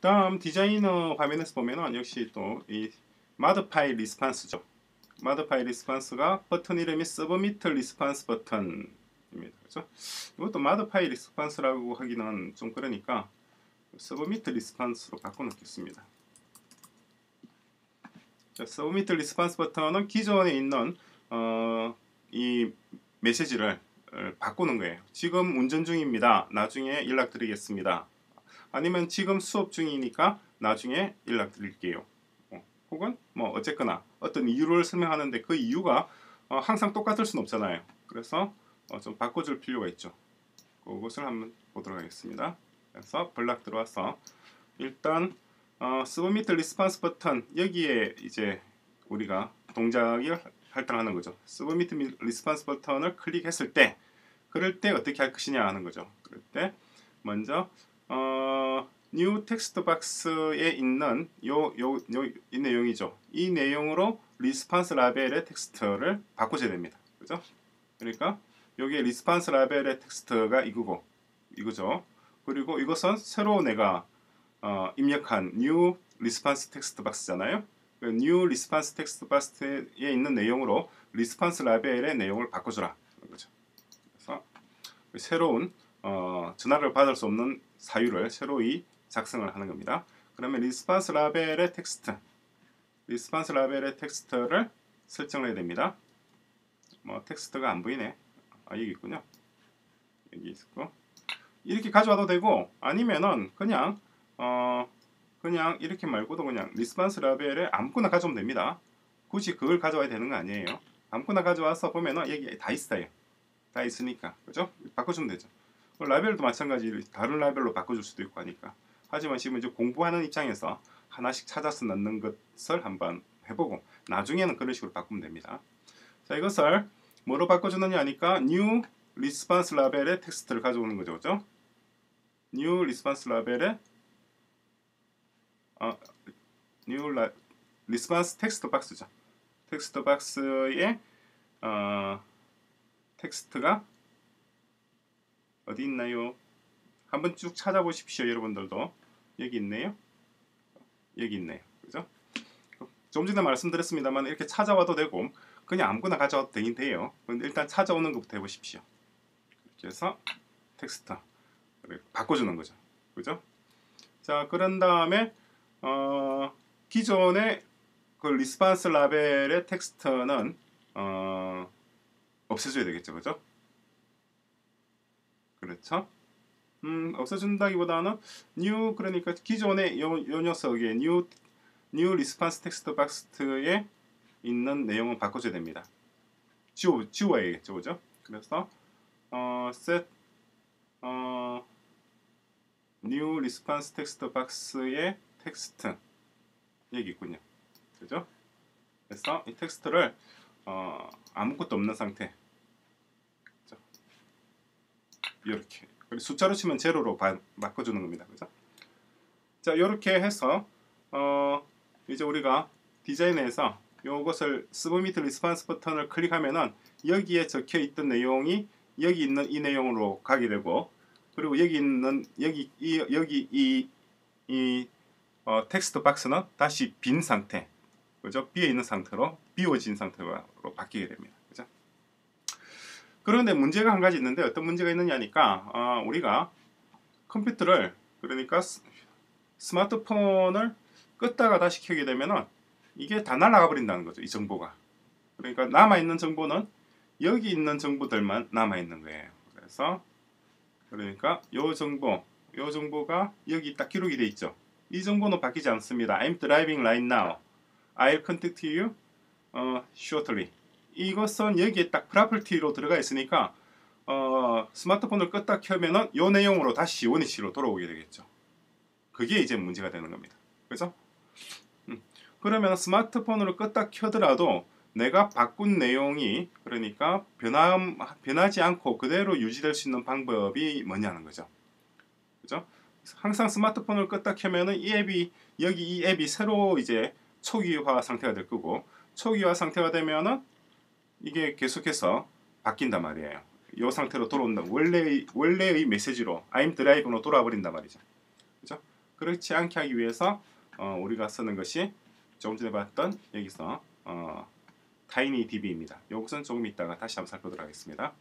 다음 디자이너 화면에서 보면은 역시 또 이 modify response죠. modify response가 버튼 이름이 submit response 버튼입니다. 그렇죠? 이것도 modify response라고 하기는 좀 그러니까 submit response로 바꿔놓겠습니다. 자, submit response 버튼은 기존에 있는 어, 이 메시지를 어, 바꾸는 거예요. 지금 운전 중입니다. 나중에 연락드리겠습니다. 아니면 지금 수업 중이니까 나중에 연락 드릴게요. 어, 혹은 뭐 어쨌거나 어떤 이유를 설명하는데 그 이유가 어, 항상 똑같을 수는 없잖아요. 그래서 어, 좀 바꿔줄 필요가 있죠. 그것을 한번 보도록 하겠습니다. 그래서 블록 들어와서 일단 어, submit response 버튼 여기에 이제 우리가 동작이 할당하는 거죠. submit response 버튼을 클릭했을 때 그럴 때 어떻게 할 것이냐 하는 거죠. 그럴 때 먼저 어, new 텍스트 박스에 있는 요, 요, 요, 이 내용이죠. 이 내용으로 response 라벨의 텍스트를 바꿔줘야 됩니다. 그죠? 그러니까 여기에 response 라벨의 텍스트가 이거고 이거죠. 그리고 이것은 새로 내가 어, 입력한 new response text box잖아요. new response text box에 있는 내용으로 response 라벨의 내용을 바꿔주라. 거죠. 그래서 새로운 어, 전화를 받을 수 없는 사유를 새로이 작성을 하는 겁니다. 그러면 response 라벨의 텍스트, response 라벨의 텍스트를 설정을 해야 됩니다. 뭐 텍스트가 안 보이네. 아 여기 있군요. 여기 있고 이렇게 가져와도 되고 아니면은 그냥 어 그냥 이렇게 말고도 그냥 response 라벨에 아무거나 가져오면 됩니다. 굳이 그걸 가져와야 되는 거 아니에요. 아무거나 가져와서 보면은 여기 다 있어요. 다 있으니까 그죠? 바꿔주면 되죠. 라벨도 마찬가지로 다른 라벨로 바꿔줄 수도 있고 하니까 하지만 지금 이제 공부하는 입장에서 하나씩 찾아서 넣는 것을 한번 해보고 나중에는 그런 식으로 바꾸면 됩니다. 자 이것을 뭐로 바꿔주느냐 하니까 new response 라벨의 텍스트를 가져오는 거죠. 그죠? new response 라벨의 어, new 라, response 텍스트 박스죠. 텍스트 박스에 어, 텍스트가 어디 있나요? 한번 쭉 찾아보십시오, 여러분들도. 여기 있네요. 여기 있네요. 그죠? 좀 전에 말씀드렸습니다만 이렇게 찾아와도 되고 그냥 아무거나 가져와도 되긴 돼요. 근데 일단 찾아오는 것부터 해보십시오. 이렇게 해서 텍스트 바꿔주는 거죠. 그죠? 자, 그런 다음에 어, 기존의 그 response 라벨의 텍스트는 어, 없애줘야 되겠죠, 그죠? 그렇죠? 음, 없애준다기보다는 new 그러니까 기존의 요, 요 녀석의 new new response text box에 있는 내용을 바꿔줘야 됩니다. 지워 지워야 겠죠, 그죠? 그래서 어, set 어, new response text box의 텍스트 여기 있군요. 그죠? 그래서 이 텍스트를 어, 아무것도 없는 상태 이렇게 숫자로 치면 제로로 바, 바꿔주는 겁니다. 그죠? 자 이렇게 해서 어, 이제 우리가 디자인에서 이것을 submit response 버튼을 클릭하면은 여기에 적혀 있던 내용이 여기 있는 이 내용으로 가게 되고 그리고 여기 있는 여기 이 여기 이 이 어, 텍스트 박스는 다시 빈 상태 그죠? 비어 있는 상태로 비워진 상태로 바뀌게 됩니다. 그런데 문제가 한 가지 있는데 어떤 문제가 있느냐니까 어, 우리가 컴퓨터를 그러니까 스마트폰을 끄다가 다시 켜게 되면은 이게 다 날아가 버린다는 거죠. 이 정보가. 그러니까 남아 있는 정보는 여기 있는 정보들만 남아 있는 거예요. 그래서 그러니까 요 정보, 요 정보가 여기 딱 기록이 돼 있죠. 이 정보는 바뀌지 않습니다. I'm driving right now. I'll contact you uh, shortly. 이것은 여기에 딱 프라퍼티로 들어가 있으니까 어, 스마트폰을 껐다 켜면은 이 내용으로 다시 원위치로 돌아오게 되겠죠. 그게 이제 문제가 되는 겁니다. 그죠? 음. 그러면 스마트폰으로 껐다 켜더라도 내가 바꾼 내용이 그러니까 변화, 변하지 않고 그대로 유지될 수 있는 방법이 뭐냐는 거죠. 그죠? 항상 스마트폰을 껐다 켜면은 이 앱이 여기 이 앱이 새로 이제 초기화 상태가 될 거고 초기화 상태가 되면은 이게 계속해서 바뀐단 말이에요. 이 상태로 돌아온다. 원래의 원래의 메시지로 I'm drive로 돌아버린단 말이죠. 그죠? 그렇지 않게 하기 위해서 어, 우리가 쓰는 것이 조금 전에 봤던 여기서 어, 타이니 DB입니다. 이것은 조금 이따가 다시 한번 살펴보도록 하겠습니다.